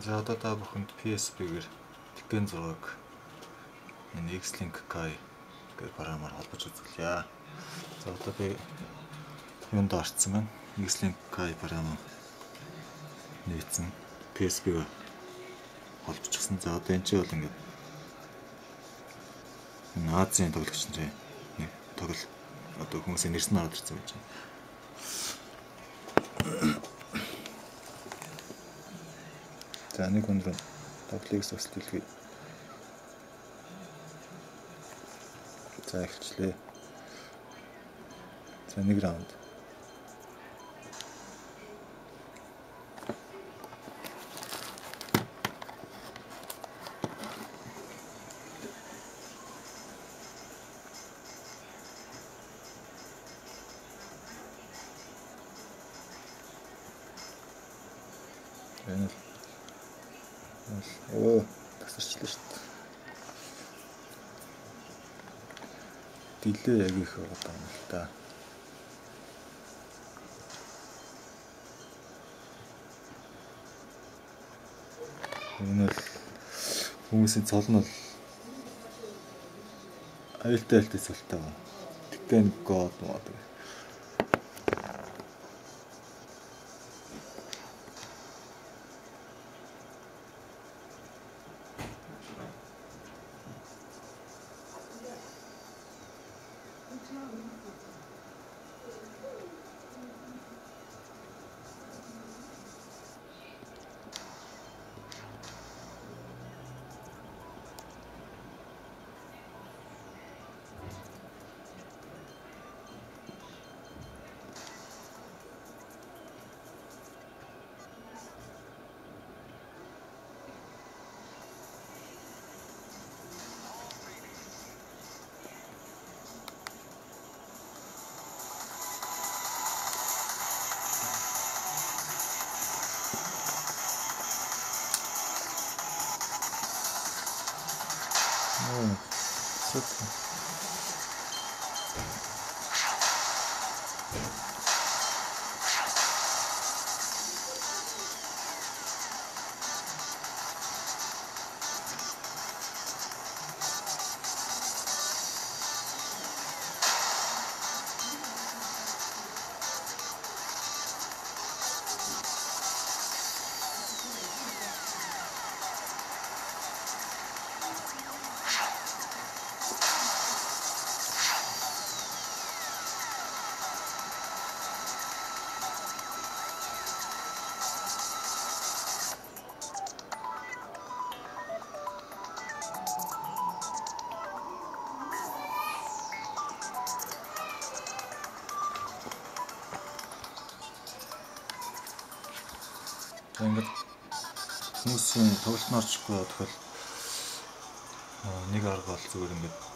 За одоо та бүхэнд PSP-гээр Tekken 6-г энэ X-Link Kai гэх програмаар холбож үзүүлье. За одоо би юунд орцсон байна? X-Link Kai програм нээсэн PSP-г холбочихсон. За одоо энэ чинь бол ингээд энэ Азийн тоглогч нарын нэг тоглол одоо хүмүүсийн нэрс нь ороод ирсэн байж байна. За нэг рүү тоглоёг зөксөл хэлье. За эхэлчлээ. За нэг раунд. Энэ л Оо, тасарчлаа шүү дээ. Дилээ яг их байгаа юм л да. Энэ бол хүмүүсийн цол нь бол аюултай аюултай цолтой байна. Тэгтэн гоод мод. О, супер. За ингээд хүмүүсийн тоглолт норчгүй тэгэхээр нэг арга бол зүгээр ингээд